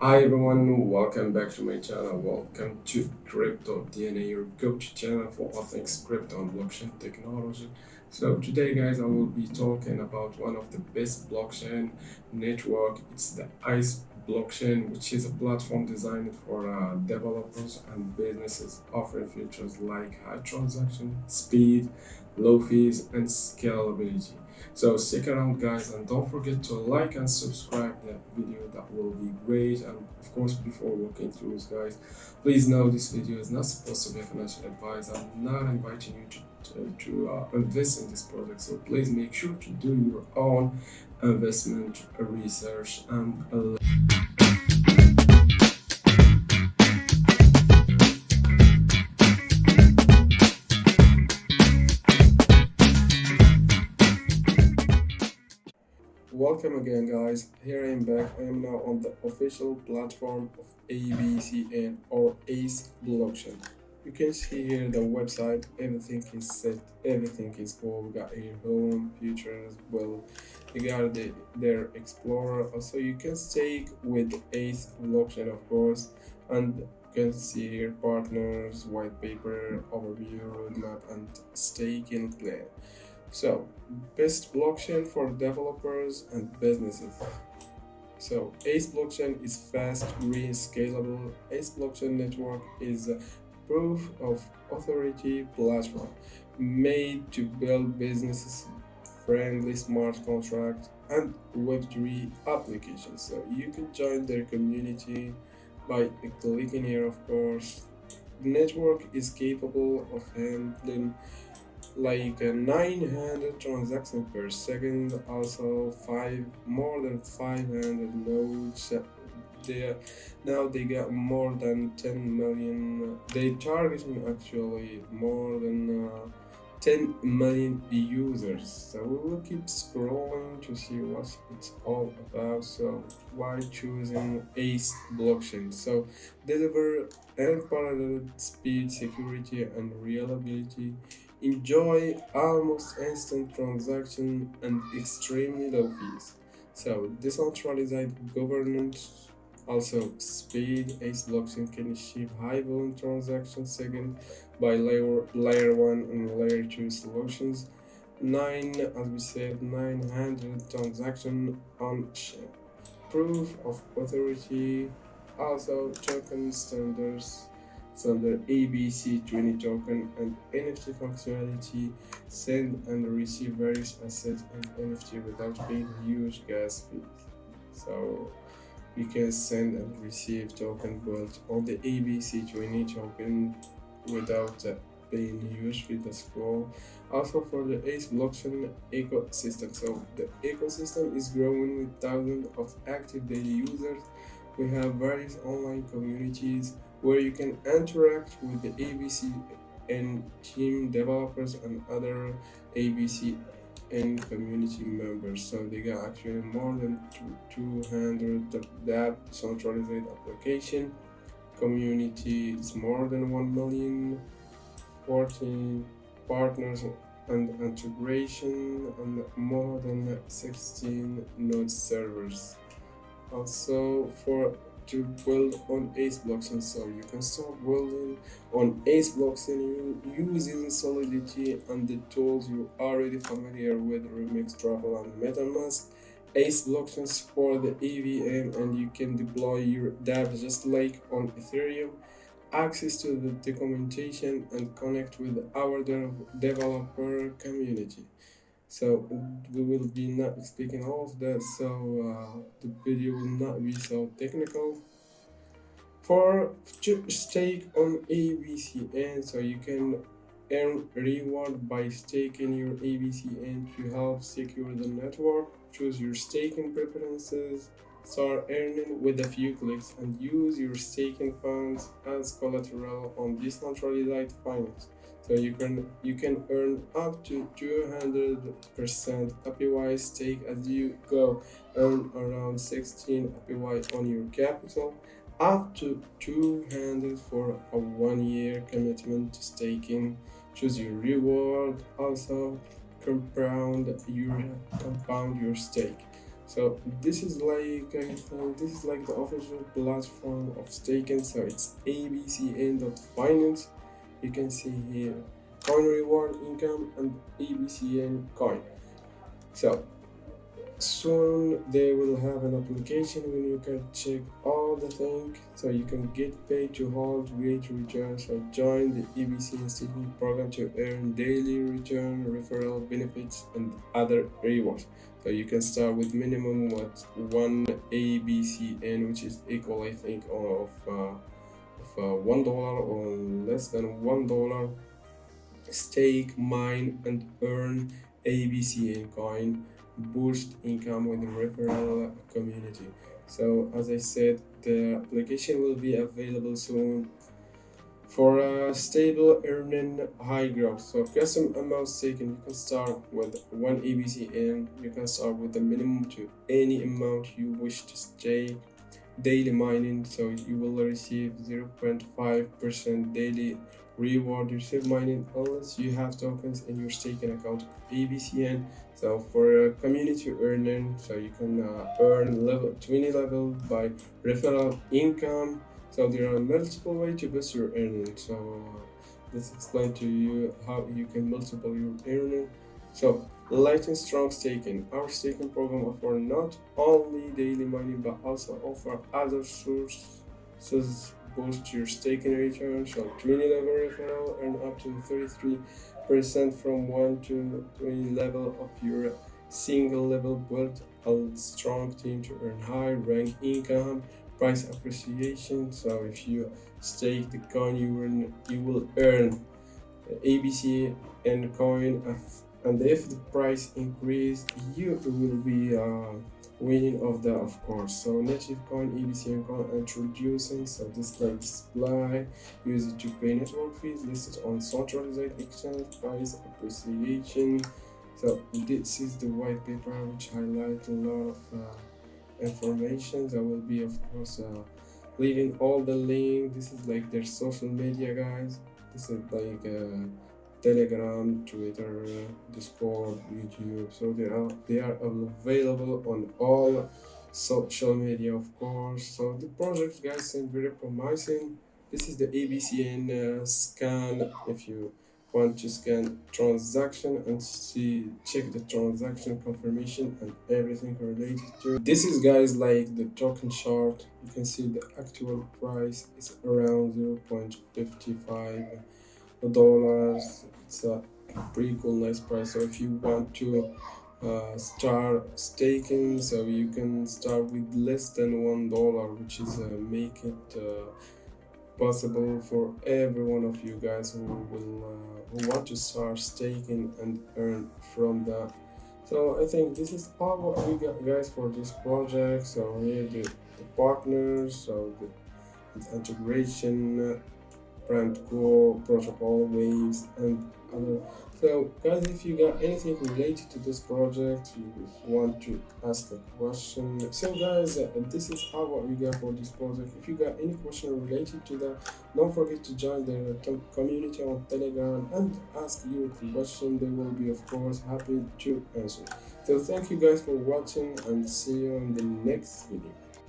Hi everyone, welcome back to my channel. Welcome to Crypto DNA, your go-to channel for all things crypto and blockchain technology. So today guys, I will be talking about one of the best blockchain network. It's the Ace blockchain, which is a platform designed for uh, developers and businesses offering features like high transaction speed, low fees, and scalability. So stick around guys and don't forget to like and subscribe that video. That will be great. And of course before walking through this guys please know this video is not supposed to be a financial advice. I'm not inviting you to, to, to uh, invest in this project. So please make sure to do your own investment research and Welcome again guys, here I am back, I am now on the official platform of ABCN or ACE blockchain. You can see here the website, everything is set, everything is cool, we got here home, futures, well, you got the, their explorer, also you can stake with ACE blockchain of course, and you can see here partners, white paper, overview, roadmap, and staking plan. So, best blockchain for developers and businesses. So, Ace blockchain is fast, green, scalable. Ace blockchain network is a proof of authority platform made to build businesses friendly smart contracts and web3 applications so you can join their community by clicking here of course the network is capable of handling like uh, 900 transactions per second also five more than 500 nodes. Now they got more than 10 million they targeting actually more than uh, 10 million users. So we will keep scrolling to see what it's all about. So why choosing ace blockchain? So deliver unparalleled speed security and reliability enjoy almost instant transaction and extremely low fees. So decentralized governance, also speed, Ace blockchain can achieve high volume transaction second by layer, layer 1 and layer 2 solutions. 9, as we said, 900 transaction on chain. Proof of authority, also token standards under ABC20 token and NFT functionality, send and receive various assets and NFT without paying huge gas fees. So you can send and receive token built on the ABC20 token without uh, paying huge fees as well. Also for the ACE blockchain ecosystem. So the ecosystem is growing with thousands of active daily users. We have various online communities where you can interact with the ABC and team developers and other ABC and community members. So they got actually more than 200 that centralized application. Community is more than 1 million, 14 partners and integration and more than 16 node servers. Also for to build on Ace blockchain so you can start building on Ace blockchain using Solidity and the tools you're already familiar with Remix Truffle and MetaMask. Ace blockchain support the EVM and you can deploy your dApp just like on Ethereum. Access to the documentation and connect with our developer community so we will be not speaking all of that so uh, the video will not be so technical. For stake on ABCN so you can earn reward by staking your ABCN to help secure the network. Choose your staking preferences start earning with a few clicks and use your staking funds as collateral on decentralized finance so you can you can earn up to 200% APY stake as you go earn around 16 APY on your capital up to 200 for a one year commitment to staking. Choose your reward also compound your compound your stake. So this is like think this is like the official platform of staking. So it's abcn.finance you can see here. Coin reward income and abcn coin. So soon they will have an application when you can check all the things so you can get paid to hold great returns so join the abc staking program to earn daily return referral benefits and other rewards. So you can start with minimum what one abcn which is equal i think of uh, Uh, one dollar or less than one dollar. Stake mine and earn abcn coin boost income with the referral community. So as i said the application will be available soon for a stable earning high growth. So custom amounts taken you can start with one abcn you can start with the minimum to any amount you wish to stake daily mining so you will receive 0.5 percent daily reward. Receive mining unless you have tokens in your staking account abcn so for a community earning so you can uh, earn level 20 level by referral income. So there are multiple ways to boost your earning. So let's explain to you how you can multiple your earning. So light and strong staking our staking program offer not only daily mining but also offer other sources. Boost your staking return so 20 level referral earn up to 33 percent from 1 to 20 level of your single level build. A strong team to earn high rank income price appreciation. So if you stake the coin you earn you will earn abc and coin and if the price increase you will be uh, winning of that of course. So native coin abc coin introducing so this like supply use it to pay network fees listed on centralized exchange price appreciation. So this is the white paper which highlights a lot of uh, information. That will be of course uh, leaving all the link. This is like their social media guys. This is like uh, telegram twitter discord youtube. So they are they are available on all social media of course. So the project guys seem very promising. This is the abcn uh, scan. If you want to scan transaction and see check the transaction confirmation and everything related to it. this is guys like the token chart. You can see the actual price is around 0.55 dollars it's a pretty cool nice price. So if you want to uh, start staking so you can start with less than one dollar which is uh, make it uh, possible for every one of you guys who will uh, who want to start staking and earn from that. So i think this is all what we got guys for this project. So here the, the partners so the, the integration core protocol waves and other. So guys if you got anything related to this project you want to ask a question. So guys uh, this is how what we got for this project. If you got any question related to that don't forget to join the community on telegram and ask your question. They will be of course happy to answer. So thank you guys for watching and see you in the next video